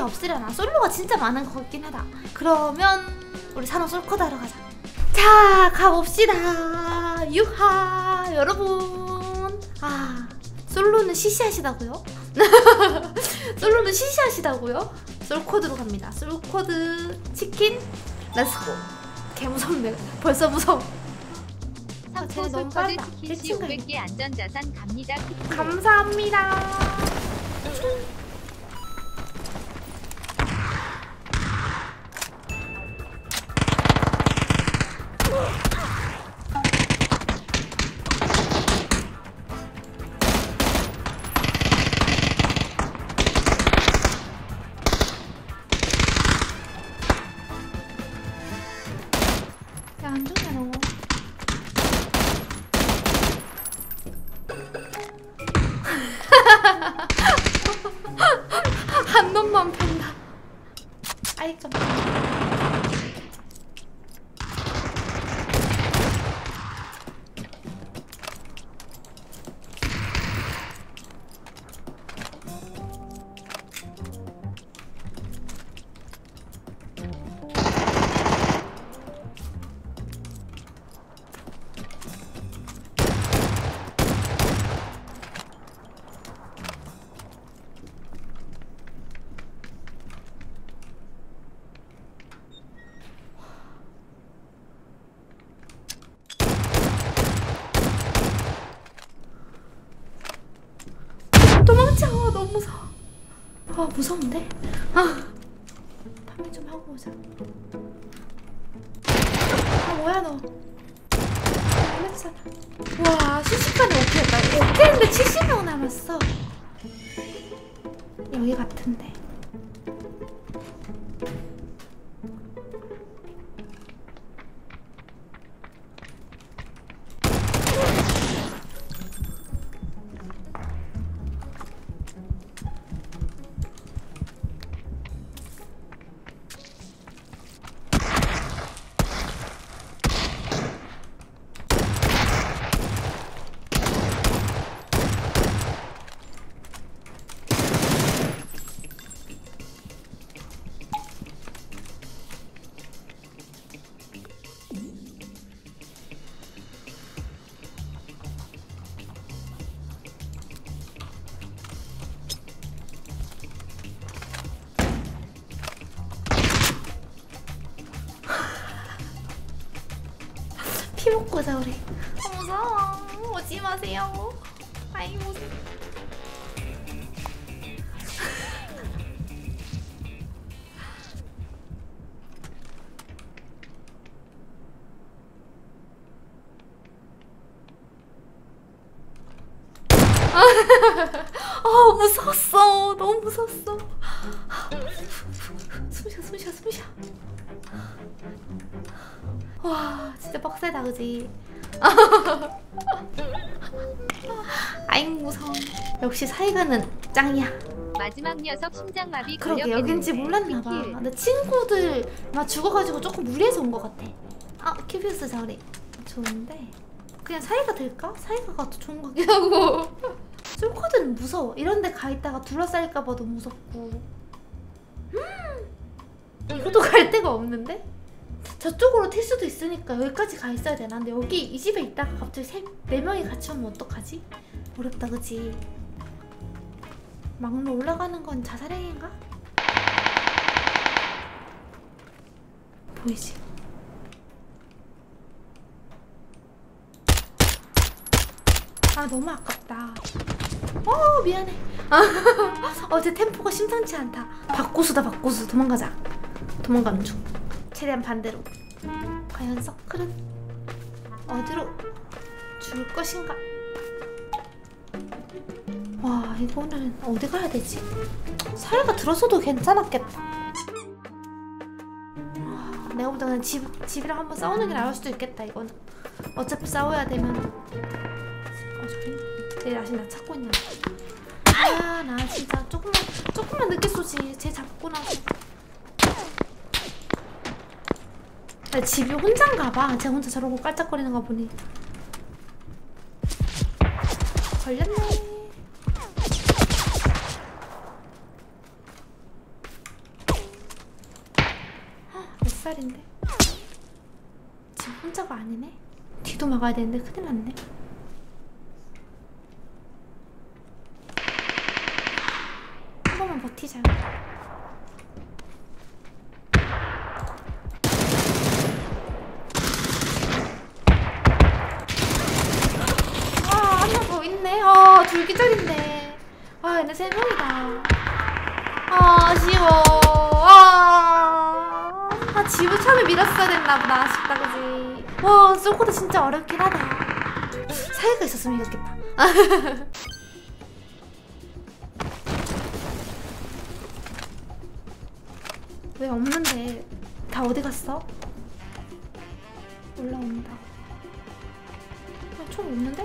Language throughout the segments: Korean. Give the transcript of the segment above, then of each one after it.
좀 핵이 없으려나? 솔로가 진짜 많은 것 같긴 하다. 그러면 우리 산호 하러 가자. 자 가봅시다. 유하 여러분. 아 솔로는 시시하시다고요? 솔로는 시시하시다고요? 솔코드로 갑니다. 솔코드 치킨 렛츠고 개 무섭네. 벌써 무서워. 아, 쟤네 너무 시 일층 500개 안전자산 갑니다. 감사합니다 아 무서운데? 아 판매 좀 하고 오자. 아 뭐야 너? 알렸잖아. 와 순식간에 오케이 했다. 오케이 했는데 70명 남았어. 여기 같은데. 피 먹고 자 우리. 아, 무서워. 오지 마세요. 아이 무서워. 아 무서웠어. 너무 무서웠어. 숨쉬어 숨쉬어 숨쉬어. 와 진짜 빡세다 그지? 아잉 무서워 역시 사이가는 짱이야 마지막 녀석 심장마비 그러게. 여긴지 몰랐나봐. 근데 친구들 막 죽어가지고 조금 무리해서 온 것 같아 아 큐비우스 자리 좋은데 그냥 사이가 될까? 사이가가 더 좋은 것 같기도 하고 솔코드는 무서워 이런 데 가 있다가 둘러싸일까 봐 도 무섭고 음 이것도 갈 데가 없는데? 저쪽으로 튈 수도 있으니까 여기까지 가 있어야 되나? 근데 여기 이 집에 있다가 갑자기 세, 네 명이 같이 오면 어떡하지? 어렵다 그지? 막로 올라가는 건 자살행위인가? 보이지? 아 너무 아깝다 어 미안해 어제 템포가 심상치 않다 박고수다 박고수 도망가자 도망가는 중 최대한 반대로. 과연 서클은 어디로 줄 것인가? 와 이거는 어디 가야 되지? 사이가 들어서도 괜찮았겠다. 아, 내가 보다는 집, 집이랑 한번 싸우는 게 나을 수도 있겠다 이거는. 어차피 싸워야 되면. 어 저기 내 자신 나 찾고 있냐? 아나 진짜 조금만 조금만 늦게 쏘지. 쟤 잡고 나서 아, 나 집이 혼자인가 봐. 제가 혼자 저러고 깔짝거리는 거 보니. 걸렸네. 아, 몇 살인데? 지금 혼자가 아니네? 뒤도 막아야 되는데 큰일 났네. 아, 둘기절인데. 아, 얘네 세 명이다. 아, 아쉬워. 아, 아 지우 처음에 밀었어야 됐나 보다. 아쉽다, 그지? 와, 쪼코도 진짜 어렵긴 하다. 사이가 있었으면 이겼겠다. 왜 없는데? 다 어디 갔어? 올라온다. 아, 총 없는데?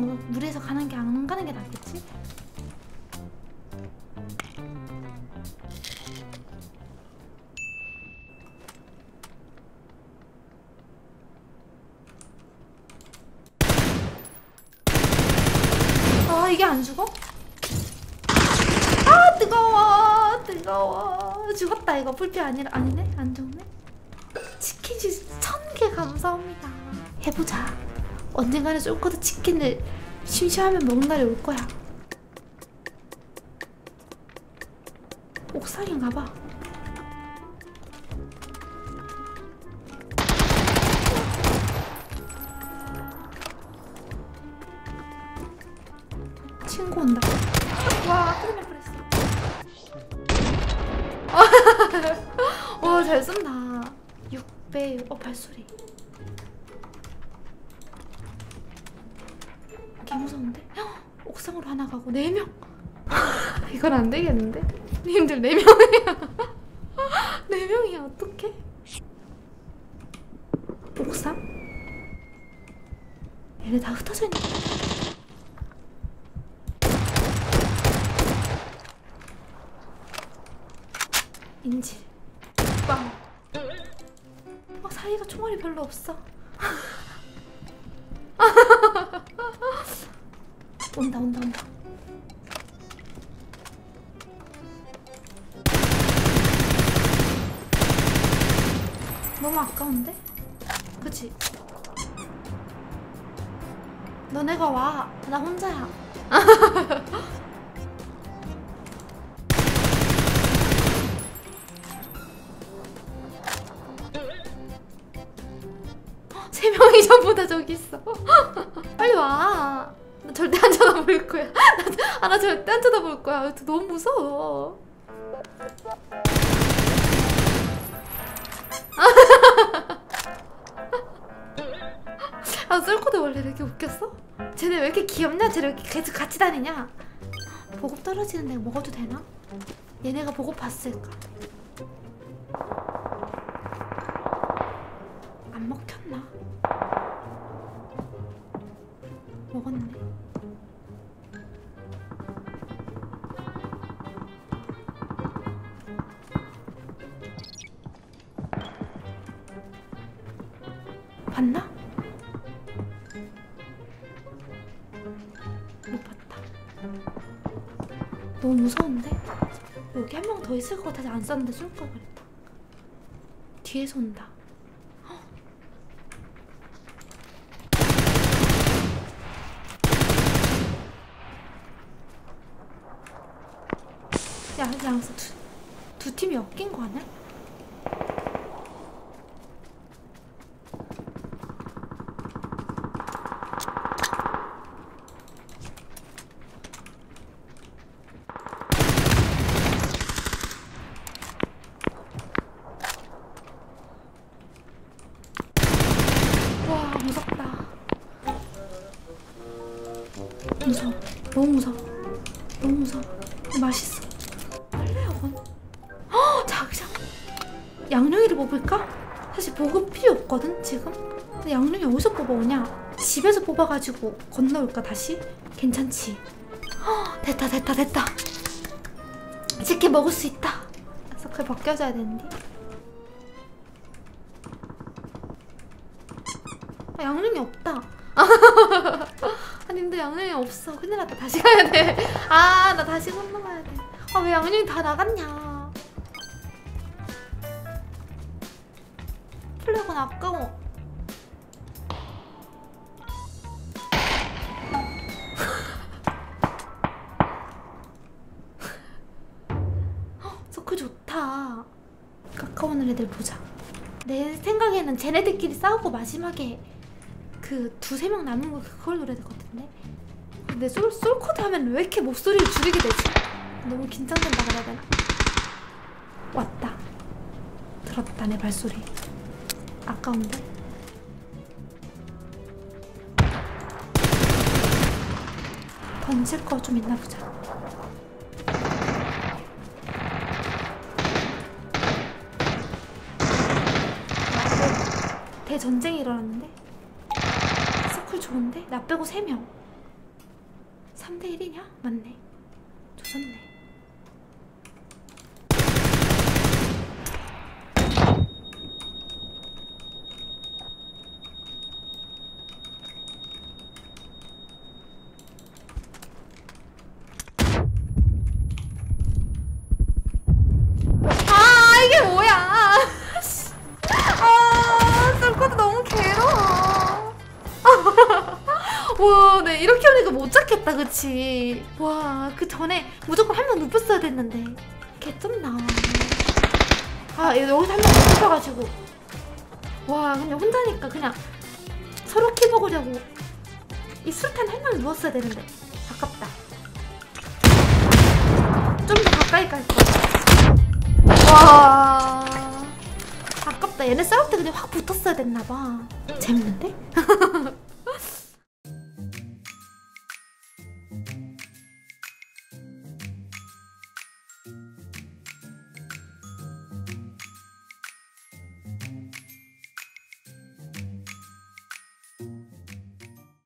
거 물에서 가는 게 안 가는 게 낫겠지? 아 이게 안 죽어? 아 뜨거워 뜨거워. 죽었다 이거. 불피 아니라 아니네? 안 죽네? 치킨이 천개 감사합니다. 해보자 언젠가는 쫄코드 치킨을 심심하면 먹는 날이 올 거야. 옥상인가 봐. 친구 온다. 와 큰일 날 뻔했어. 와잘 쏜다. 6배 어 발소리 개 무서운데? 헉, 가고 4명. 이건 안 되겠는데? 님들 4명이야. 4명이야. 어떡해? 옥상? 얘네 다 흩어져 있네. 인질. 빵. 아, 사이가 총알이 별로 없어. 온다 온다 온다 너무 아까운데? 그치? 너네가 와. 나 혼자야. 세 명이 전부 다 저기 있어. 빨리 와. 나 절대 안 쳐다볼 거야. 아, 나 절대 안 쳐다볼 거야. 너무 무서워. 아, 쏠코도 원래 이렇게 웃겼어? 쟤네 왜 이렇게 귀엽냐? 쟤네 왜 이렇게 계속 같이 다니냐? 보급 떨어지는 데 먹어도 되나? 얘네가 보급 봤을까? 안 먹혔나? 먹었네. 봤나? 너무 무서운데? 여기 한 명 더 있을 것 같아서 안 쐈는데 쏠 걸 그랬다. 뒤에서 온다. 헉. 야, 양서 두, 두 팀이 엮인 거 아니야? 와 무섭다 무서워 너무 무서워 너무 무서워 맛있어 헉, 자기장 양룡이를 뽑을까? 사실 보급 필요 없거든 지금 근데 양룡이 어디서 뽑아오냐 집에서 뽑아가지고 건너올까 다시? 괜찮지 헉, 됐다 됐다 됐다 치킨 먹을 수 있다. 서클 벗겨져야 되는데. 아, 양념이 없다. 근데 양념이 없어. 큰일 났다. 다시 가야 돼. 아 나 다시 건너가야 돼. 아 왜 양념이 다 나갔냐. 플래곤 아까워. 서클 좋다. 가까운 애들 보자. 내 생각에는 쟤네들끼리 싸우고 마지막에 그 두세 명 남은 거 그걸 것 같은데. 근데 솔, 솔코드 하면 왜 이렇게 목소리를 줄이게 되지? 너무 긴장된다 그래야 되나? 왔다. 들었다 내 발소리. 아까운데? 던질 거 좀 있나 보자. 대전쟁이 일어났는데? 서클 좋은데? 나 빼고 3명 3대 1이냐? 맞네 조졌네 아 이게 뭐야 아, 썰코드 너무 괴로워. 와, 네, 이렇게 하니까 못 잡겠다, 그치? 와, 그 전에 무조건 한 명 눕혔어야 됐는데. 개쩐나. 아, 여기서 한 명 눕혀가지고. 와, 그냥 혼자니까 그냥 서로 키 먹으려고. 이 술탄 한 명 누웠어야 되는데. 아깝다. 좀 더 가까이 갈 걸. 와. 아깝다. 얘네 싸울 때 그냥 확 붙었어야 됐나봐. 재밌는데?